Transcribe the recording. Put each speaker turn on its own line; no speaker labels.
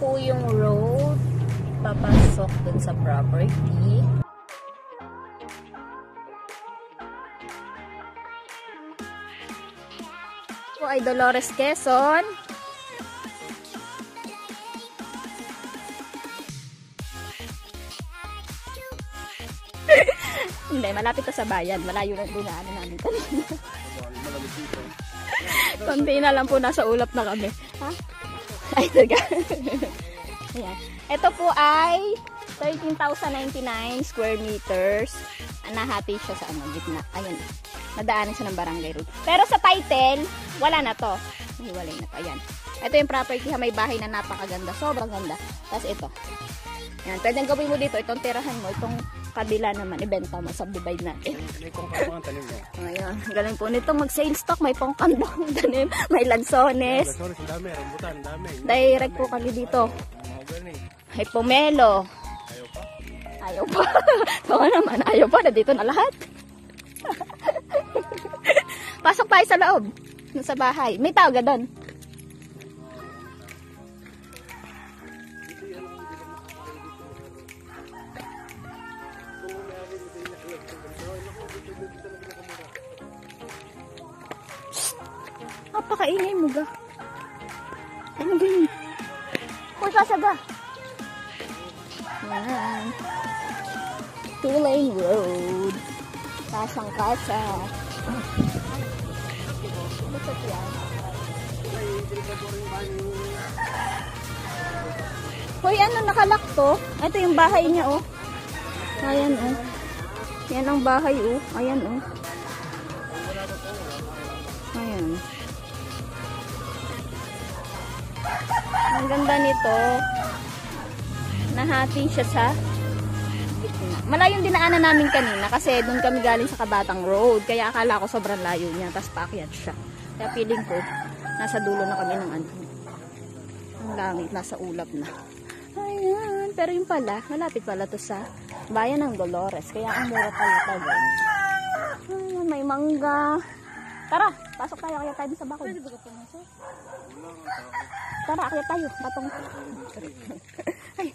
po yung road papasok dun sa property. Po ay Dolores Quezon. Hindi, malapit to sa bayan. Malayo na dinaanan namin kanina. Konti na lang po, nasa ulap na kami. Ha? Ay, taga. Ayan. Ito po ay 13,099 square meters. Nahati siya sa ano, gitna. Ayan. Nadaanan siya ng barangay road. Pero sa title, wala na to. Hiwalay na to. Ayan. Ito yung property ha, may bahay na napakaganda. Sobrang ganda. Tapos ito. Ayan. Pwedeng gawin mo dito. Itong tirahan mo. Itong kabila naman. Ibenta mo. Subdivide natin.
May kung kapang tanim mo.
Ayan. Galing po nito mag-sale stock. May pongkandang tanim. May lansones.
Sorry, ang dami. Rambutan, ang dami.
Direct po kami dito. May pomelo.
Ayaw pa.
Ayaw pa. Oo naman, ayaw pa. Nandito na lahat. Pasok tayo sa loob. Sa bahay. May tao doon. Napakaingay mo ga. Ano ba yun? Kung sasaga. Yan. Two lane road. Kasang kasa. Bakit yan? Hoy, ano nakalak to? Ito yung bahay niya, oh. Ayan, oh. Yan ang bahay, oh. Ayan, oh. Ayan. Ang ganda nito. Nahati siya sa gitna. Malayong dinaanan namin kanina kasi doon kami galing sa Kabatang Road. Kaya akala ko sobrang layo niya. Tapos paakyat siya. Kaya feeling ko, nasa dulo na kami ng ano. Ang langit, nasa ulap na. Ayan. Pero yung pala, malapit pala to sa bayan ng Dolores. Kaya ang mura pala to. Ayan, may mangga. Tara, pasok tayo. Kaya tayo sa bakod. Pwede ba ka pumasok? Tara, akyat tayo. Batong. Ay,